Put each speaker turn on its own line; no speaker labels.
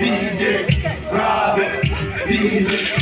DJ Robin, DJ